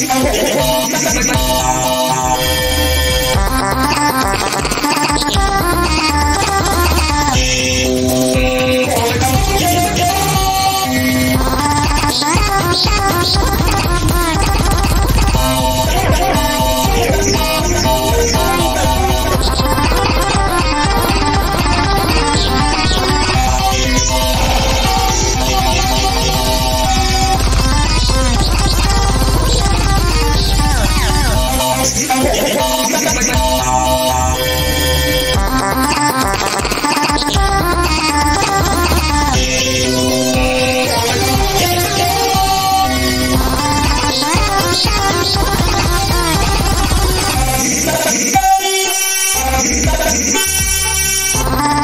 Yeah. ああ。